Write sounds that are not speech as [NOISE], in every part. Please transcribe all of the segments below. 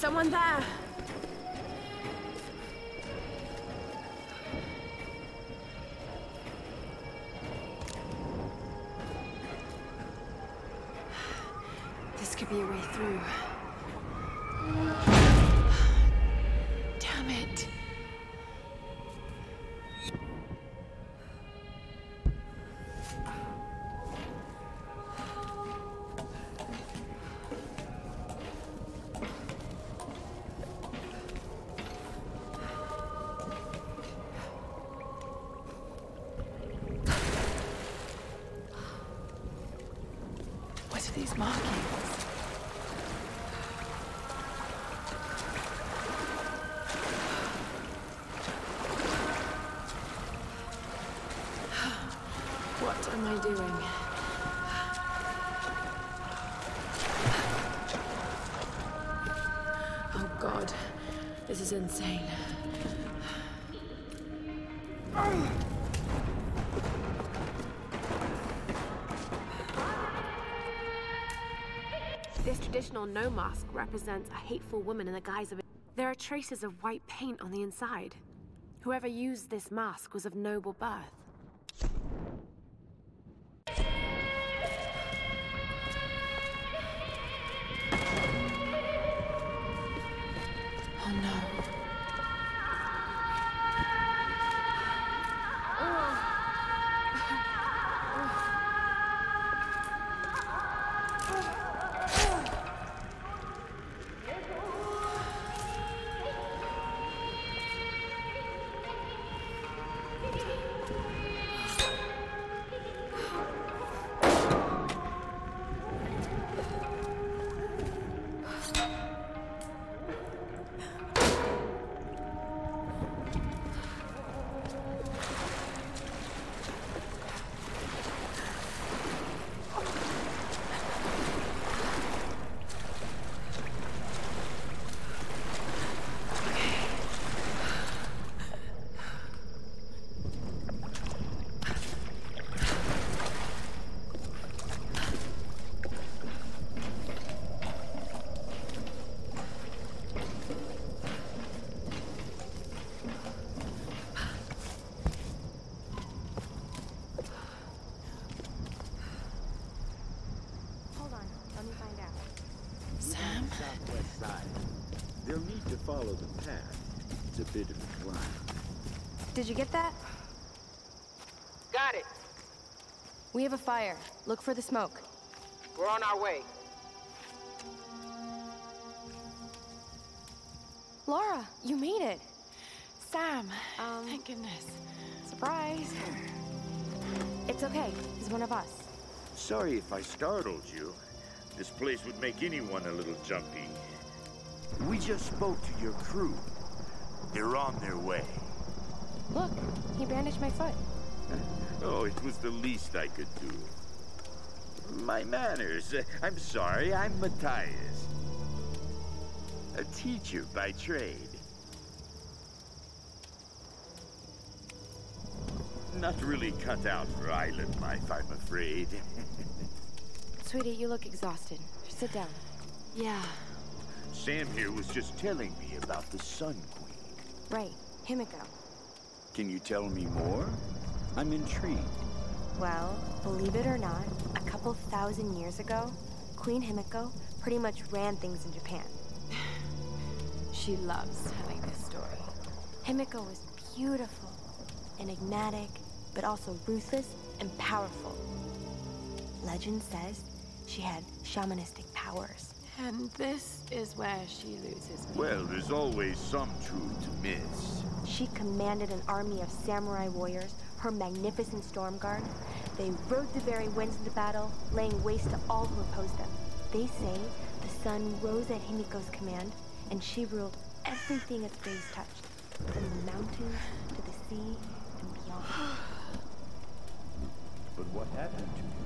Someone there? What are these markings? Traditional Noh mask represents a hateful woman in the guise of a... There are traces of white paint on the inside. Whoever used this mask was of noble birth. To follow the path. It's a bit of a climb. Did you get that? Got it. We have a fire. Look for the smoke. We're on our way. Lara, you made it. Sam, Um, thank goodness. Surprise. It's okay. He's one of us. Sorry if I startled you. This place would make anyone a little jumpy. We just spoke to your crew. They're on their way. Look, he bandaged my foot. Oh, it was the least I could do. My manners. I'm sorry, I'm Matthias. A teacher by trade. Not really cut out for island life, I'm afraid. [LAUGHS] Sweetie, you look exhausted. Sit down. Yeah, Sam here was just telling me about the Sun Queen. Right, Himiko. Can you tell me more? I'm intrigued. Well, believe it or not, a couple thousand years ago, Queen Himiko pretty much ran things in Japan. [SIGHS] she loves telling this story. Himiko was beautiful, enigmatic, but also ruthless and powerful. Legend says she had shamanistic powers. And this is where she loses me. Well, there's always some truth to miss. She commanded an army of samurai warriors, her magnificent storm guard. They rode the very winds into battle, laying waste to all who opposed them. They say the sun rose at Himiko's command, and she ruled everything its rays touched, from the mountains to the sea and beyond. But what happened to you?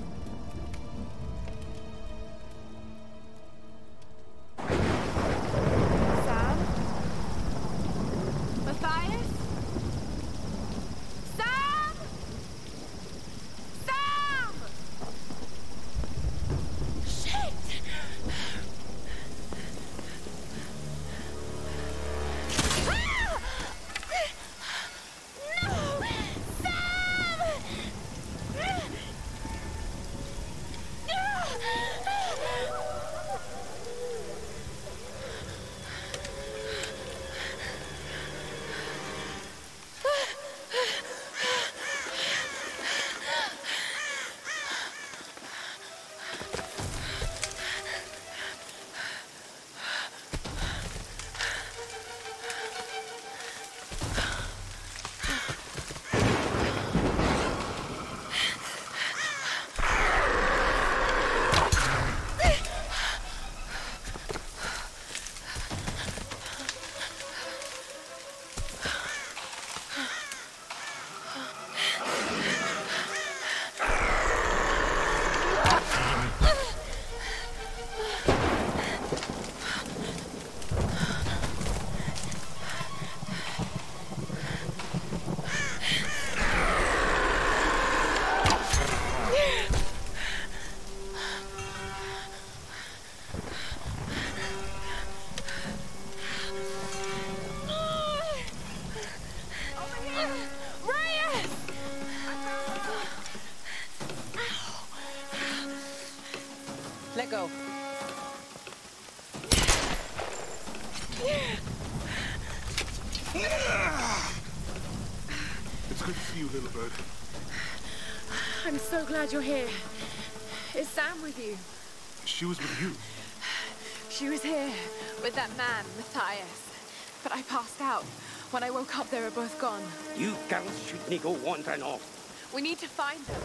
Glad you're here. Is Sam with you? She was with you. She was here with that man, Matthias. But I passed out. When I woke up, they were both gone. You can't shoot Nico once and off. We need to find them.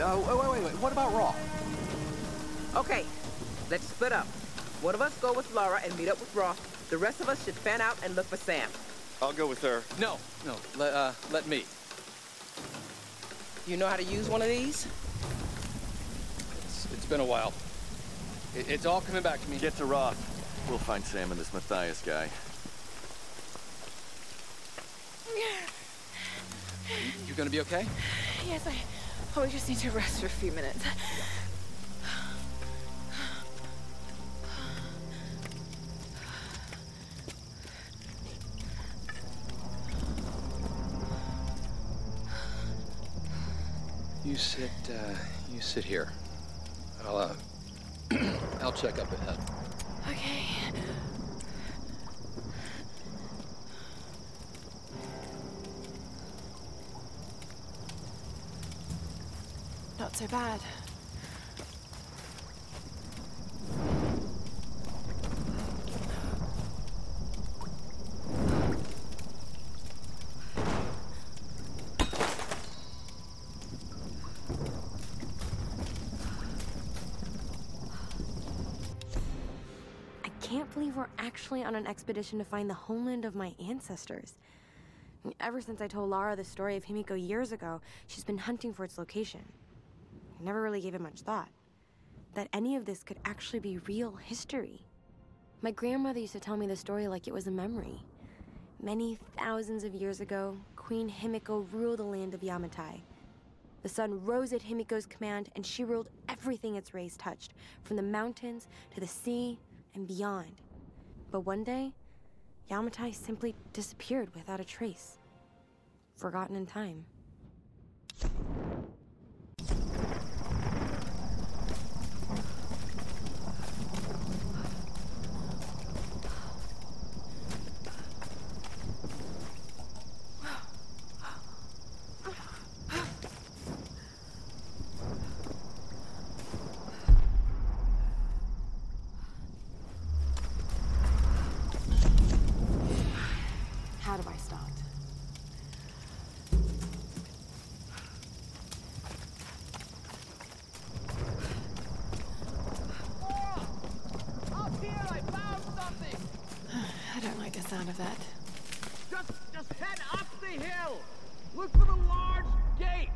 Oh, wait, wait, wait, wait. What about Roth? Okay, let's split up. One of us go with Lara and meet up with Roth. The rest of us should fan out and look for Sam. I'll go with her. No, no. Let, uh, let me. You know how to use one of these? It's, it's been a while. It, it's all coming back to me. Get to Roth. We'll find Sam and this Matthias guy. You gonna be okay? Yes, I oh, probably just need to rest for a few minutes. You sit, uh, you sit here. I'll, uh, [CLEARS THROAT] I'll check up ahead. Okay. Not so bad. I can't believe we're actually on an expedition to find the homeland of my ancestors. Ever since I told Lara the story of Himiko years ago, she's been hunting for its location. I never really gave it much thought. That any of this could actually be real history. My grandmother used to tell me the story like it was a memory. Many thousands of years ago, Queen Himiko ruled the land of Yamatai. The sun rose at Himiko's command, and she ruled everything its rays touched, from the mountains to the sea and beyond. But one day, Yamatai simply disappeared without a trace. Forgotten in time. How do I start? Up here, I found something! I don't like the sound of that. Just, just head up the hill! Look for the large gate!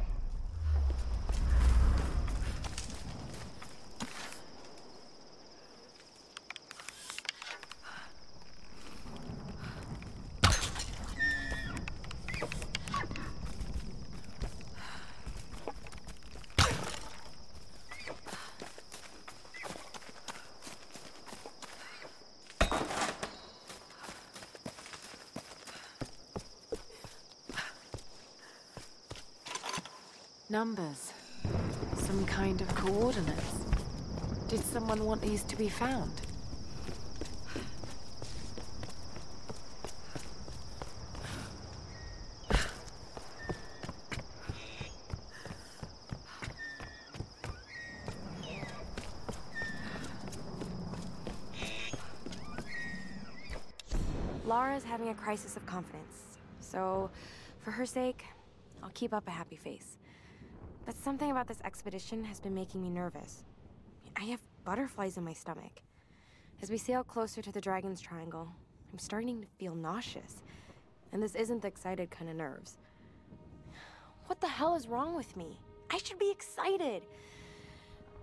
Numbers. Some kind of coordinates. Did someone want these to be found? Lara's having a crisis of confidence. So, for her sake, I'll keep up a happy face. Something about this expedition has been making me nervous. I have butterflies in my stomach. As we sail closer to the Dragon's Triangle, I'm starting to feel nauseous. And this isn't the excited kind of nerves. What the hell is wrong with me? I should be excited.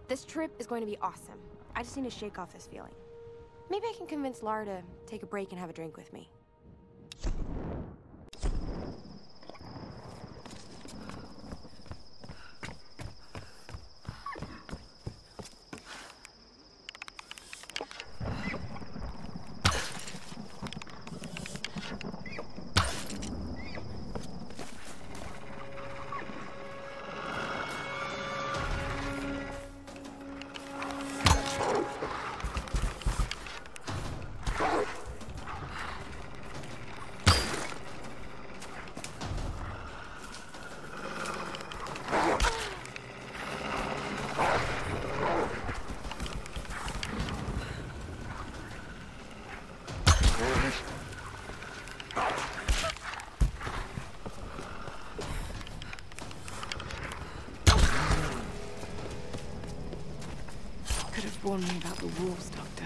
This trip is going to be awesome. I just need to shake off this feeling. Maybe I can convince Lara to take a break and have a drink with me. Warn me about the wolves, Doctor.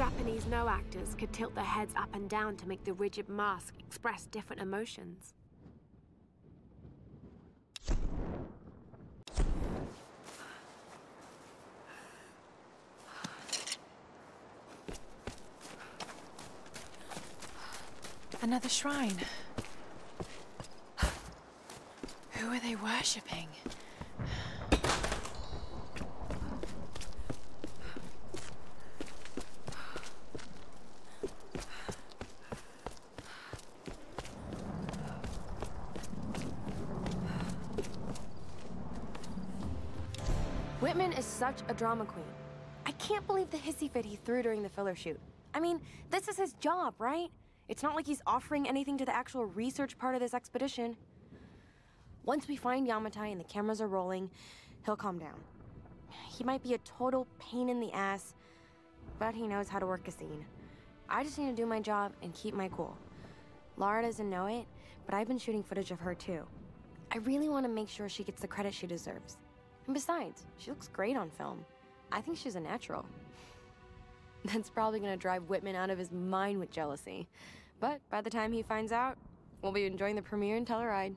Japanese Noh actors could tilt their heads up and down to make the rigid mask express different emotions. Another shrine. Who are they worshipping? Whitman is such a drama queen. I can't believe the hissy fit he threw during the filler shoot. I mean, this is his job, right? It's not like he's offering anything to the actual research part of this expedition. Once we find Yamatai and the cameras are rolling, he'll calm down. He might be a total pain in the ass, but he knows how to work a scene. I just need to do my job and keep my cool. Lara doesn't know it, but I've been shooting footage of her too. I really want to make sure she gets the credit she deserves. And besides, she looks great on film. I think she's a natural. [LAUGHS] That's probably gonna drive Whitman out of his mind with jealousy. But by the time he finds out, we'll be enjoying the premiere in Telluride.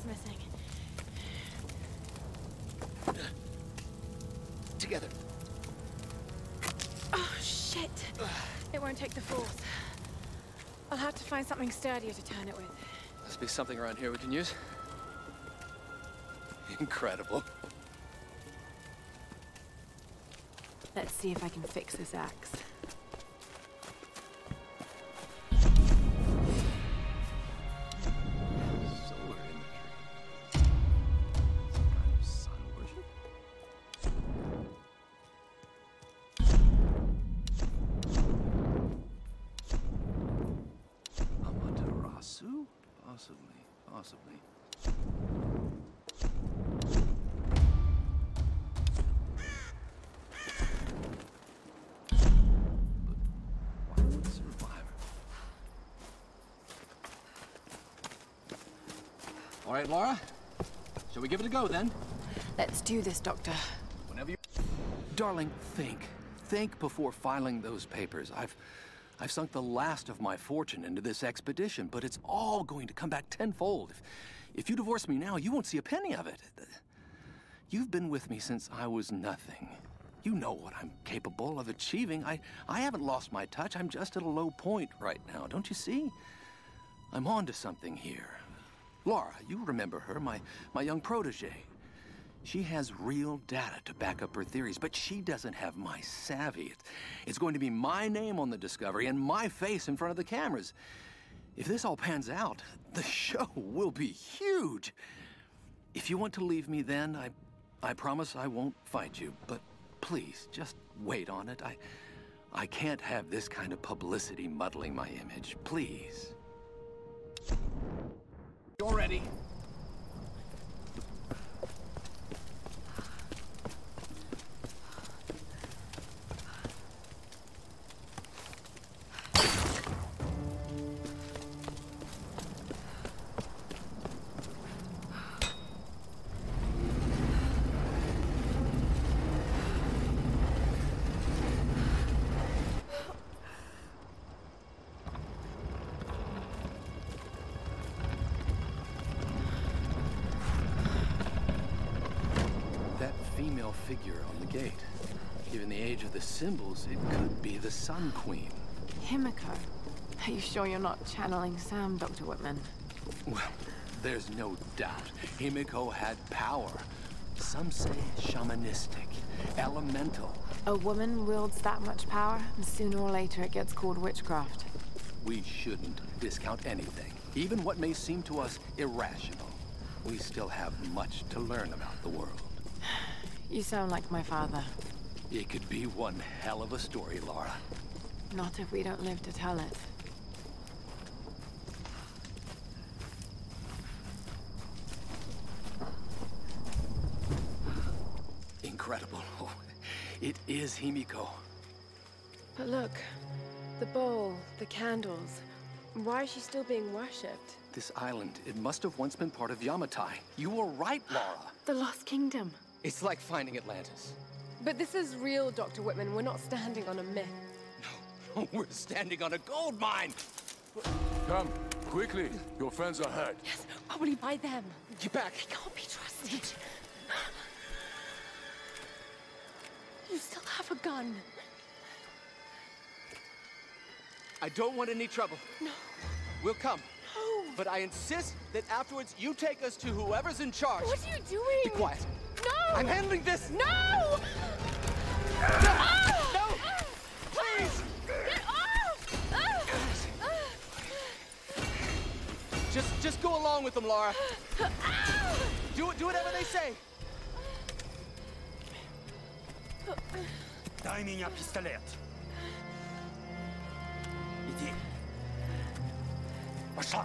The handle's missing. Together. Oh, shit. It won't take the force. I'll have to find something sturdier to turn it with. Must be something around here we can use. Incredible. Let's see if I can fix this axe. Right, Lara. Shall we give it a go then? Let's do this, Doctor. Whenever you... Darling, think. Think before filing those papers. I've... I've sunk the last of my fortune into this expedition, but it's all going to come back tenfold. If, if you divorce me now, you won't see a penny of it. You've been with me since I was nothing. You know what I'm capable of achieving. I, I haven't lost my touch. I'm just at a low point right now, don't you see? I'm on to something here. Lara, you remember her, my, my young protege. She has real data to back up her theories, but she doesn't have my savvy. It's going to be my name on the discovery and my face in front of the cameras. If this all pans out, [LAUGHS] the show will be huge. If you want to leave me then, I, I promise I won't fight you. But please, just wait on it. I, I can't have this kind of publicity muddling my image. Please. You're ready. Figure on the gate. Given the age of the symbols, it could be the Sun Queen. Himiko. Are you sure you're not channeling Sam, Dr. Whitman? Well, there's no doubt. Himiko had power. Some say shamanistic, elemental. A woman wields that much power, and sooner or later it gets called witchcraft. We shouldn't discount anything, even what may seem to us irrational. We still have much to learn about the world. You sound like my father. It could be one hell of a story, Lara. Not if we don't live to tell it. Incredible. [LAUGHS] Oh, it is Himiko. But look, the bowl, the candles. Why is she still being worshipped? This island, it must have once been part of Yamatai. You were right, Lara. The Lost Kingdom. It's like finding Atlantis. But this is real, Dr. Whitman. We're not standing on a myth. No, [LAUGHS] we're standing on a gold mine. Come, quickly. Your friends are hurt. Yes, probably by them. Get back. They can't be trusted. You still have a gun. I don't want any trouble. No. We'll come. No. But I insist that afterwards you take us to whoever's in charge. What are you doing? Be quiet. I'm handling this! No! Ah! No! Please! Get off! Just, just go along with them, Lara. Do it, do whatever they say. Дай меня пистолет. Иди. Пошла.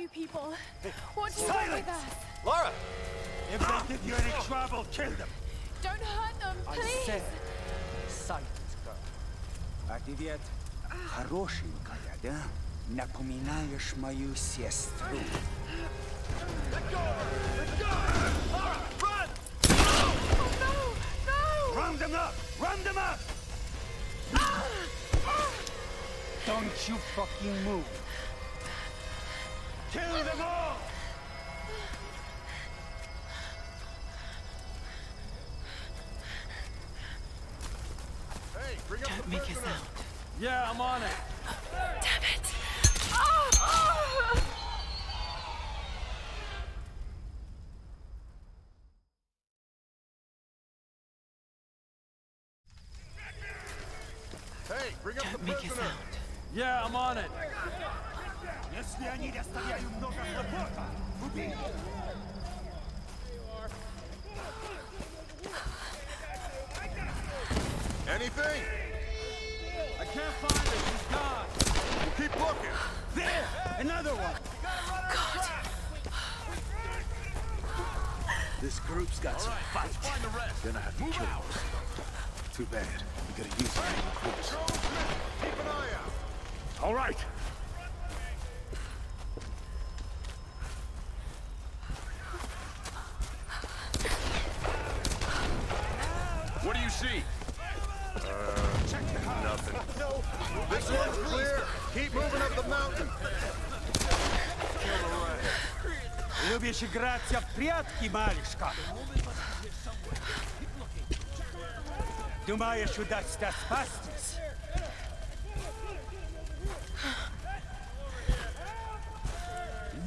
you people? What do with us? Lara! If they give you any trouble, kill them! Don't hurt them, please! I said, silence, girl. А ты ведь хорошенькая, да? Напоминаешь мою сестру. Let go! Let go! Lara, run! Oh, no! No! Round them up! Round them up! Ah! Ah! Don't you fucking move! Kill them all! find the rest. Gonna have to Move kill out. us. Too bad. We gotta use them in recruits. Joe Smith, keep an eye out. All right. What do you see? Uh, nothing. This one's clear. Keep moving up the mountain. Любишь играться в прятки, малышка? Думаешь, удастся спастись?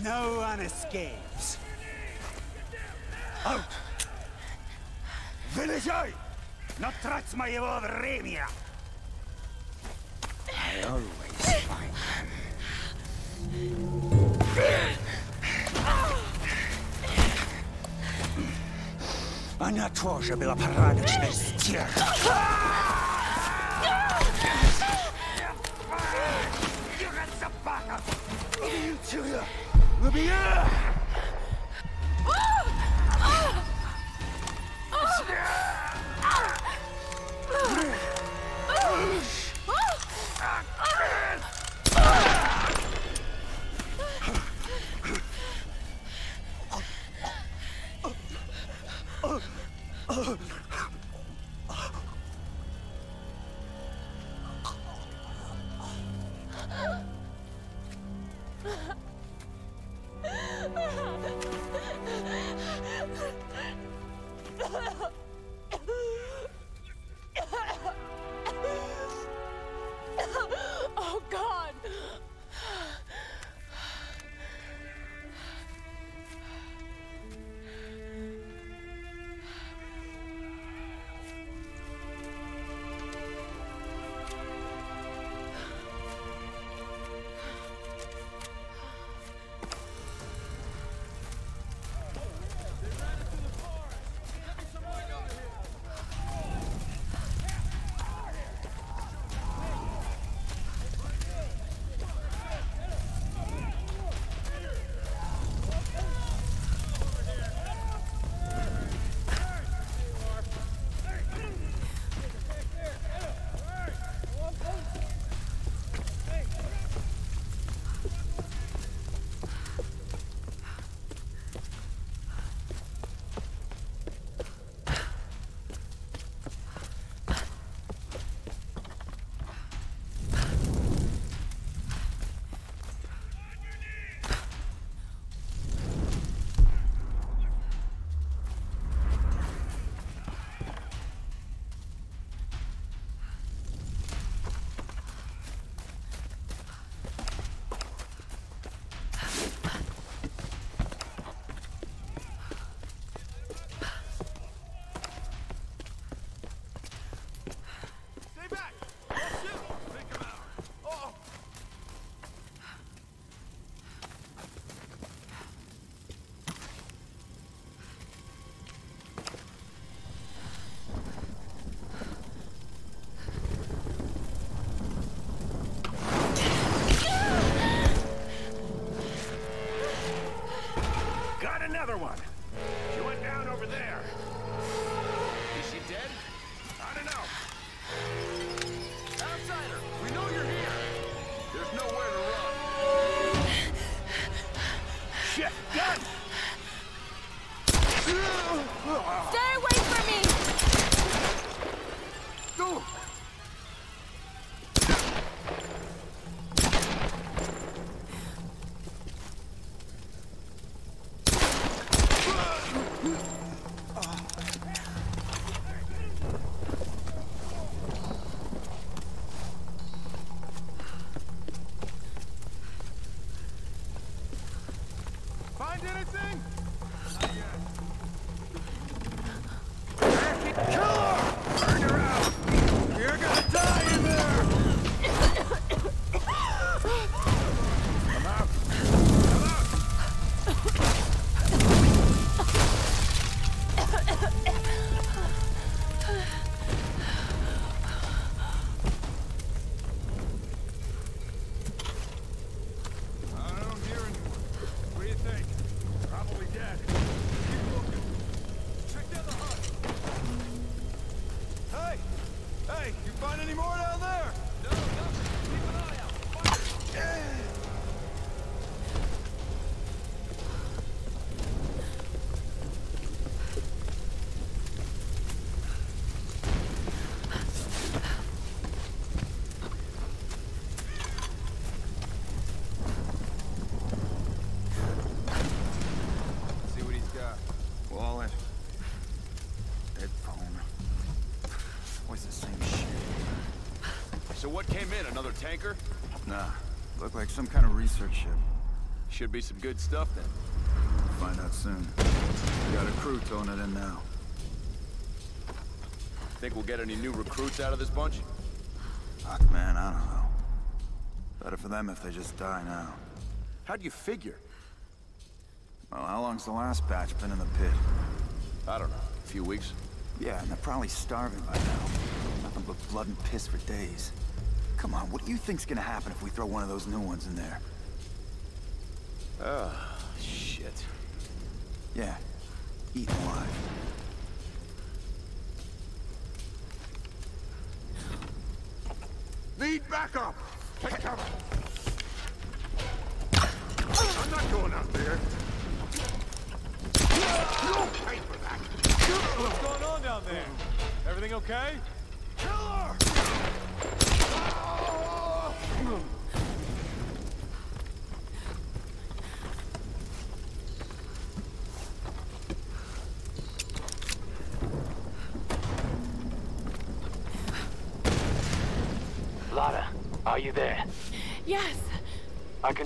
No one escapes. Out! Вылезай! Но трать моего времени! I always find Она тоже была порядочной стервой. собака! Убью тебя! Убью! Came in? Another tanker? Nah. Look like some kind of research ship. Should be some good stuff then. Find out soon. We got a crew towing it in now. Think we'll get any new recruits out of this bunch? Fuck, man, I don't know. Better for them if they just die now. How'd you figure? Well, how long's the last batch been in the pit? I don't know. A few weeks? Yeah, and they're probably starving by now. Nothing but blood and piss for days. Come on, what do you think's gonna happen if we throw one of those new ones in there? Ah, shit. Yeah, eat alive. Need backup! Take cover! I'm not going out there. You pay for that! What's going on down there? Everything okay? Killer! Lara, are you there? Yes! I can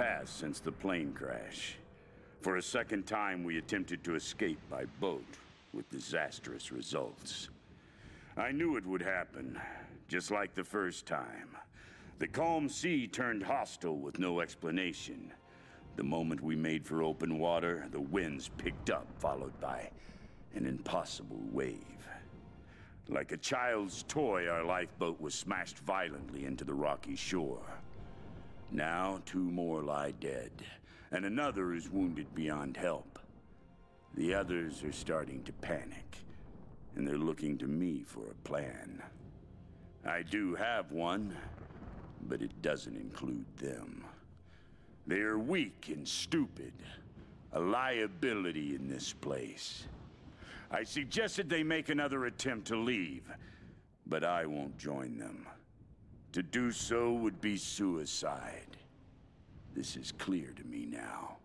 Passed since the plane crash. For a second time, we attempted to escape by boat, with disastrous results. I knew it would happen, just like the first time. The calm sea turned hostile with no explanation. The moment we made for open water, the winds picked up, followed by an impossible wave. Like a child's toy, our lifeboat was smashed violently into the rocky shore. Now two more lie dead, and another is wounded beyond help. The others are starting to panic, and they're looking to me for a plan. I do have one, but it doesn't include them. They're weak and stupid, a liability in this place. I suggested they make another attempt to leave, but I won't join them. To do so would be suicide. This is clear to me now.